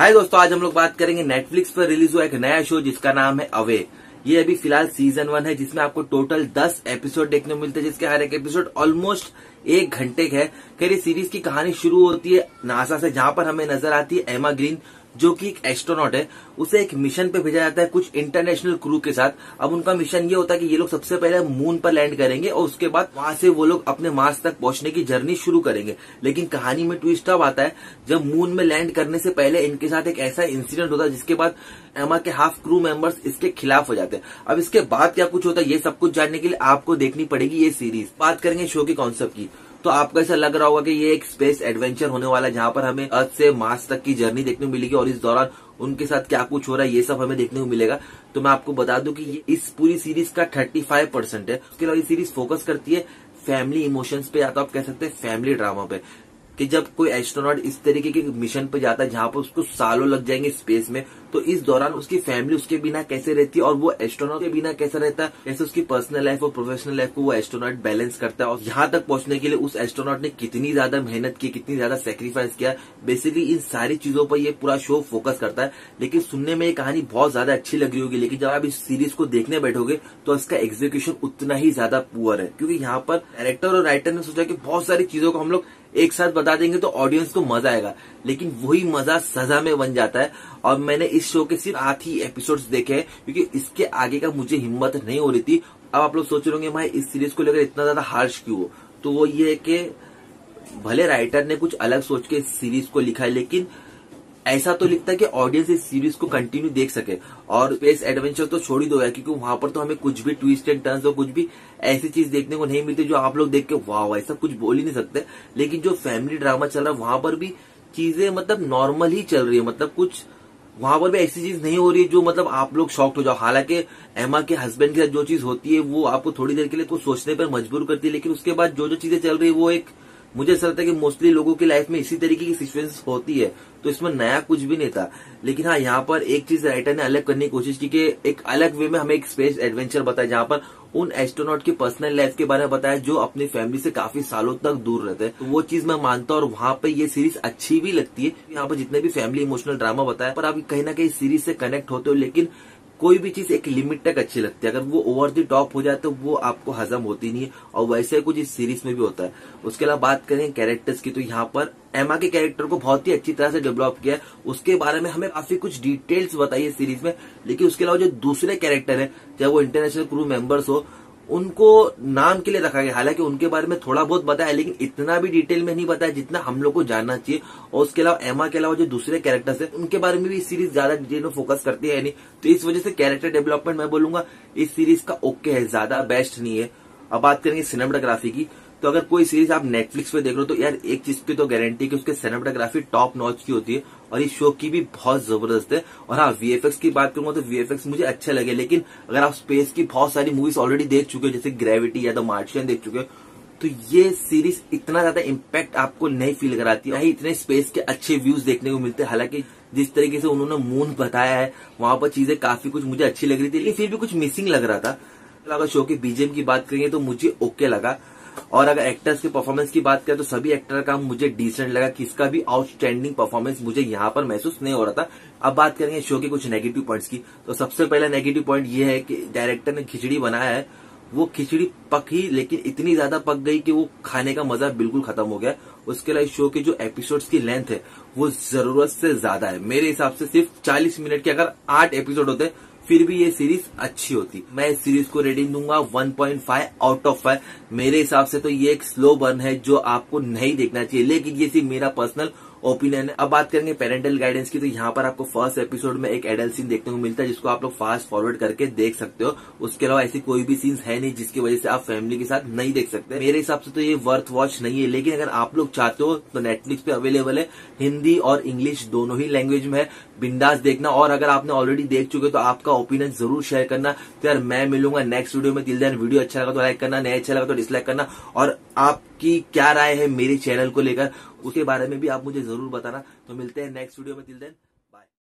हाय दोस्तों, आज हम लोग बात करेंगे नेटफ्लिक्स पर रिलीज़ हुआ एक नया शो जिसका नाम है अवे ये अभी फ़िलहाल सीज़न वन है, जिसमें आपको टोटल दस एपिसोड देखने को मिलते हैं, जिसके हर एक एपिसोड ऑलमोस्ट एक घंटे का है। खैर ये सीरीज़ की कहानी शुरू होती है नासा से, जहाँ पर हमें नज़र आती है एमा ग्रीन जो कि एक एस्ट्रोनॉट है, उसे एक मिशन पे भेजा जाता है कुछ इंटरनेशनल क्रू के साथ। अब उनका मिशन ये होता है कि ये लोग सबसे पहले मून पर लैंड करेंगे और उसके बाद वहाँ से वो लोग अपने मार्स तक पहुँचने की जर्नी शुरू करेंगे। लेकिन कहानी में ट्विस्ट अब आता है, जब मून में लैंड करने से पहले इनके साथ एक ऐसा इंसिडेंट होता है, जिसके बाद एमा के हाफ़ क्रू मेंबर्स इसके खिलाफ हो जाते हैं। अब इसके बाद क्या कुछ होता है, ये सब कुछ जानने के लिए आपको देखनी पड़ेगी ये सीरीज़ बात करेंगे शो के कॉन्सेप्ट की। तो आपको ऐसा लग रहा होगा कि ये एक स्पेस एडवेंचर होने वाला है, जहाँ पर हमें अर्थ से मार्स तक की जर्नी देखने को मिलेगी और इस दौरान उनके साथ क्या कुछ हो रहा है, ये सब हमें देखने को मिलेगा। तो मैं आपको बता दू की इस पूरी सीरीज़ का 35 परसेंट है। उसके अलावा सीरीज़ फोकस करती है फैमिली इमोशंस पे, या तो आप कह सकते हैं फैमिली ड्रामा पे। कि जब कोई एस्ट्रोनॉट इस तरीके के मिशन पे जाता है, जहाँ पर उसको सालों लग जाएँगे स्पेस में तो इस दौरान उसकी फैमिली उसके बिना कैसे रहती है और वो एस्ट्रोनॉट के बिना कैसा रहता है? कैसे उसकी पर्सनल लाइफ और प्रोफेशनल लाइफ को वो एस्ट्रोनॉट बैलेंस करता है और यहाँ तक पहुँचने के लिए उस एस्ट्रोनॉट ने कितनी ज़्यादा मेहनत की, कितनी ज़्यादा सेक्रीफाइस किया। बेसिकली इन सारी चीज़ों पर ये पूरा शो फोकस करता है। लेकिन सुनने में ये कहानी बहुत ज़्यादा अच्छी लग रही होगी, लेकिन जब आप इस सीरीज़ को देखने बैठोगे तो इसका एग्जीक्यूशन उतना ही ज़्यादा पुअर है। क्योंकि यहाँ पर डायरेक्टर और राइटर ने सोचा कि बहुत सारी चीज़ों को हम लोग एक साथ बता देंगे तो ऑडियंस को मज़ा आएगा। लेकिन वही मज़ा सजा में बन जाता है। और मैंने इस शो के सिर्फ़ आठ ही एपिसोड्स देखे हैं, क्योंकि इसके आगे का मुझे हिम्मत नहीं हो रही थी। अब आप लोग सोच रहे होंगे, भाई, इस सीरीज़ को लेकर इतना ज़्यादा हार्श क्यों तो वो ये है कि भले राइटर ने कुछ अलग सोच के इस सीरीज़ को लिखा है, लेकिन ऐसा तो लिखता है कि ऑडियंस इस सीरीज़ को कंटिन्यू देख सके। और स्पेस एडवेंचर तो छोड़ ही दो यार, क्योंकि वहाँ पर तो हमें कुछ भी ट्विस्ट एंड टर्न्स और कुछ भी ऐसी चीज़ देखने को नहीं मिलती जो आप लोग देख के, वाह ऐसा कुछ बोल ही नहीं सकते। लेकिन जो फैमिली ड्रामा चल रहा है, वहाँ पर भी चीज़ें मतलब नॉर्मल ही चल रही है। मतलब कुछ वहाँ पर भी ऐसी चीज़ नहीं हो रही है जो मतलब आप लोग शॉक्ट हो जाओ। हालाँकि एमा के हस्बैंड के साथ जो चीज़ होती है, वो आपको थोड़ी देर के लिए कुछ सोचने पर मजबूर करती है, लेकिन उसके बाद जो जो चीज़ें चल रही है, वो एक मुझे ऐसा लगता है कि मोस्टली लोगों की लाइफ में इसी तरीके की सिचुएशन होती है तो इसमें नया कुछ भी नहीं था। लेकिन हाँ यहाँ पर एक चीज़ राइटर ने अलग करने की कोशिश की कि एक अलग वे में हमें एक स्पेस एडवेंचर बताया, जहाँ पर उन एस्ट्रोनॉट की पर्सनल लाइफ के बारे में बताया, जो अपनी फैमिली से काफ़ी सालों तक दूर रहते हैं। तो वो चीज़ मैं मानता हूँ, और वहाँ पे ये सीरीज़ अच्छी भी लगती है। यहाँ पर जितने भी फैमिली इमोशनल ड्रामा बताया, पर आप कहीं ना कहीं सीरीज़ से कनेक्ट होते हो, लेकिन कोई भी चीज़ एक लिमिट तक अच्छी लगती है। अगर वो ओवर दी टॉप हो जाए तो वो आपको हजम होती नहीं है। और वैसे कुछ इस सीरीज़ में भी होता है। उसके अलावा बात करें कैरेक्टर्स की तो यहाँ पर एमा के कैरेक्टर को बहुत ही अच्छी तरह से डेवलप किया है। उसके बारे में हमें काफ़ी कुछ डिटेल्स बताई है सीरीज़ में। लेकिन उसके अलावा जो दूसरे कैरेक्टर है, चाहे वो इंटरनेशनल क्रू मेंबर्स हो उनको नाम के लिए रखा गया। हालाँकि उनके बारे में थोड़ा बहुत बताया लेकिन इतना भी डिटेल में नहीं बताया जितना हम लोग को जानना चाहिए। और उसके अलावा एमा के अलावा जो दूसरे कैरेक्टर्स है, उनके बारे में भी सीरीज़ ज़्यादा डिटेल में फोकस करती है नहीं। तो इस वजह से कैरेक्टर डेवलपमेंट मैं बोलूँगा, इस सीरीज़ का ओके है, ज़्यादा बेस्ट नहीं है। अब बात करेंगे सिनेमाटोग्राफी की। तो अगर कोई सीरीज़ आप नेटफ्लिक्स पे देख रहे हो तो यार एक चीज़ की तो गारंटी कि उसके सिनेमाटोग्राफी टॉप नॉच की होती है और इस शो की भी बहुत ज़बरदस्त है। और हाँ वीएफएक्स की बात करूँगा तो वीएफएक्स मुझे अच्छे लगे, लेकिन अगर आप स्पेस की बहुत सारी मूवीज़ ऑलरेडी देख चुके हो, जैसे ग्रेविटी या द मार्शियन देख चुके हो तो ये सीरीज़ इतना ज़्यादा इम्पैक्ट आपको नहीं फील कराती है। इतने स्पेस के अच्छे व्यूज़ देखने को मिलते हैं। हालाँकि जिस तरीके से उन्होंने मून बताया है, वहाँ पर चीज़ें काफ़ी कुछ मुझे अच्छी लग रही थी, लेकिन फिर भी कुछ मिसिंग लग रहा था। अगर शो के बीजेम की बात करेंगे तो मुझे ओके लगा। और अगर एक्टर्स की परफॉर्मेंस की बात करें तो सभी एक्टर का मुझे डिसेंट लगा, किसका भी आउटस्टैंडिंग परफॉर्मेंस मुझे यहाँ पर महसूस नहीं हो रहा था। अब बात करेंगे शो के कुछ नेगेटिव पॉइंट्स की। तो सबसे पहला नेगेटिव पॉइंट ये है कि डायरेक्टर ने खिचड़ी बनाया है। वो खिचड़ी पकी लेकिन इतनी ज़्यादा पक गई कि वो खाने का मज़ा बिल्कुल खत्म हो गया। उसके अलावा शो के जो एपिसोड्स की लेंथ है, वो ज़रूरत से ज़्यादा है। मेरे हिसाब से सिर्फ़ 40 मिनट के अगर आठ एपिसोड होते फिर भी ये सीरीज़ अच्छी होती। मैं इस सीरीज़ को रेटिंग दूँगा 1.5 आउट ऑफ़ 5 मेरे हिसाब से तो ये एक स्लो बर्न है जो आपको नहीं देखना चाहिए। लेकिन ये सिर्फ़ मेरा पर्सनल ओपिनियन अब बात करेंगे पेरेंटल गाइडेंस की तो यहाँ पर आपको फ़र्स्ट एपिसोड में एक एडल्ट सीन देखने को मिलता है, जिसको आप लोग फास्ट फॉरवर्ड करके देख सकते हो। उसके अलावा ऐसी कोई भी सीन्स है नहीं, जिसकी वजह से आप फैमिली के साथ नहीं देख सकते। मेरे हिसाब से तो ये वर्थ वॉच नहीं है, लेकिन अगर आप लोग चाहते हो तो नेटफ्लिक्स पे अवेलेबल है। हिंदी और इंग्लिश दोनों ही लैंग्वेज में है। बिंदास देखना, और अगर आपने ऑलरेडी देख चुके तो आपका ओपिनियन ज़रूर शेयर करना। तो यार, मैं मिलूँगा नेक्स्ट वीडियो में। दिल वीडियो अच्छा लगा तो लाइक करना नहीं अच्छा लगा तो डिसलाइक करना। और आपकी क्या राय है मेरे चैनल को लेकर, उसके बारे में भी आप मुझे ज़रूर बताना। तो मिलते हैं नेक्स्ट वीडियो में दिल देन